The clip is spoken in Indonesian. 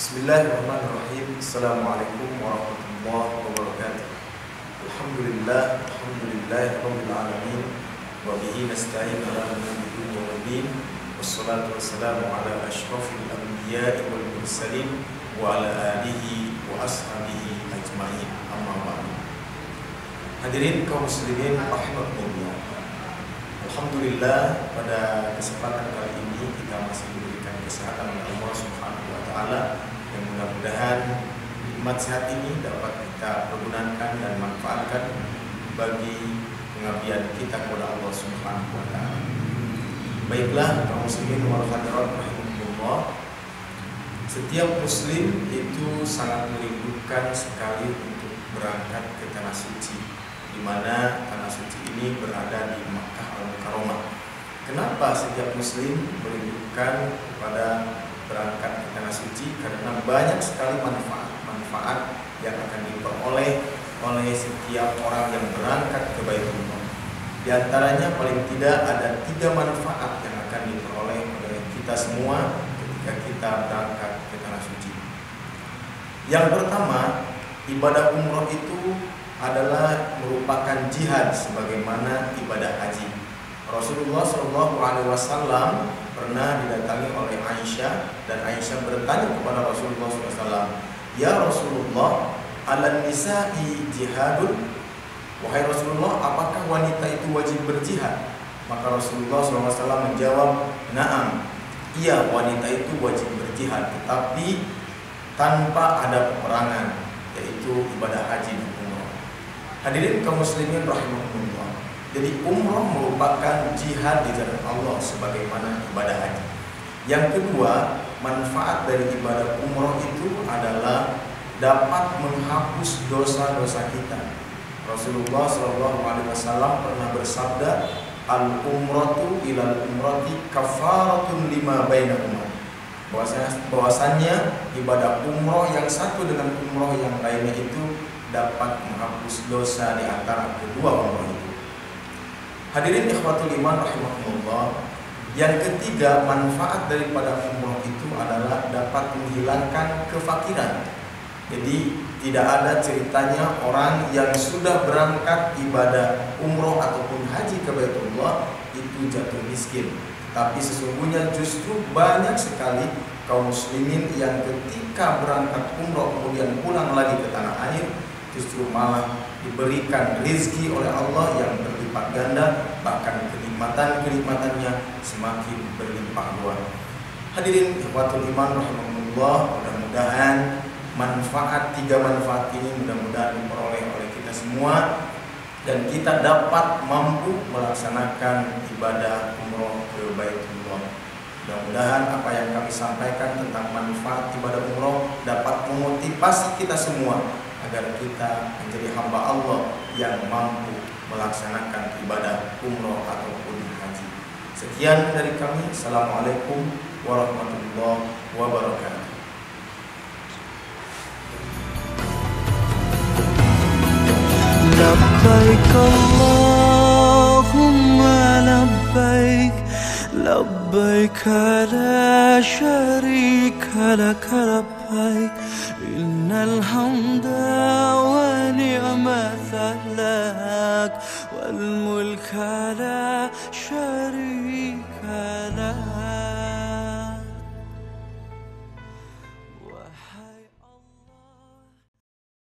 Bismillahirrahmanirrahim. Assalamualaikum warahmatullahi wabarakatuh. Alhamdulillah Alhamdulillah Rabbil alamin. Wa bihi nasta'in ala umuri wa waddin Wassalatu wassalamu ala ashrafil anbiya wal mursalin Wa ala alihi wa ashabihi ajma'in. Amma ba'du. Hadirin kaum muslimin rahmatullah Alhamdulillah pada kesempatan kali ini kita masih diberikan kesehatan oleh Allah Subhanahu wa taala yang mudah-mudahan nikmat sehat ini dapat kita pergunakan dan manfaatkan bagi pengabdian kita kepada Allah Subhanahu wa taala. Baiklah kaum muslimin wal hadirat rahimahullah. Setiap muslim itu sangat merindukan sekali untuk berangkat ke tanah suci di mana tanah suci ini berada di Makkah Al-Mukarramah. Kenapa setiap muslim merindukan kepada berangkat ke tanah suci? Karena banyak sekali manfaat-manfaat yang akan diperoleh oleh setiap orang yang berangkat ke Baitullah. Di antaranya paling tidak ada tiga manfaat yang akan diperoleh oleh kita semua ketika kita berangkat ke tanah suci. Yang pertama, ibadah umroh itu adalah merupakan jihad sebagaimana ibadah haji. Rasulullah Shallallahu Alaihi Wasallam pernah didatangi oleh Aisyah dan Aisyah bertanya kepada Rasulullah SAW, Ya Rasulullah, ala nisa'i jihadun? Wahai Rasulullah, apakah wanita itu wajib berjihad? Maka Rasulullah SAW menjawab, Naam, iya wanita itu wajib berjihad, tetapi tanpa ada peperangan, yaitu ibadah haji dan umroh. Hadirin kaum muslimin rahimahullah. Jadi umroh merupakan jihad di jalan Allah sebagaimana ibadah haji. Yang kedua, manfaat dari ibadah umroh itu dapat menghapus dosa-dosa kita. Rasulullah Shallallahu Alaihi Wasallam pernah bersabda, al umrotu ilal umroti kafaratun lima bainahuma. Bahwasanya, bahwasannya ibadah umroh yang satu dengan umroh yang lainnya itu dapat menghapus dosa di antara kedua umroh itu. Hadirin ikhwatul iman rahimahullah. Yang ketiga, manfaat daripada umroh itu adalah dapat menghilangkan kefakiran. Jadi tidak ada ceritanya orang yang sudah berangkat ibadah umroh ataupun haji ke Baitullah itu jatuh miskin. Tapi sesungguhnya justru banyak sekali kaum muslimin yang ketika berangkat umroh kemudian pulang lagi ke tanah air justru malah diberikan rezeki oleh Allah yang berlipat ganda bahkan kenikmatan kenikmatannya semakin berlimpah ruah. Hadirin ikhwatul iman rahimahullah mudah-mudahan manfaat tiga manfaat ini mudah-mudahan diperoleh oleh kita semua dan kita dapat mampu melaksanakan ibadah umroh ke Baitullah. Mudah-mudahan apa yang kami sampaikan tentang manfaat ibadah umroh dapat memotivasi kita semua agar kita menjadi hamba Allah yang mampu melaksanakan ibadah umroh ataupun haji. Sekian dari kami. Assalamualaikum warahmatullahi wabarakatuh. لبيك اللهم لبيك لبيك لا شريك لك لبيك. إن الحمد ونعمة لك والملك لا شريك